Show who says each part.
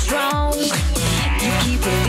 Speaker 1: strong. You keep it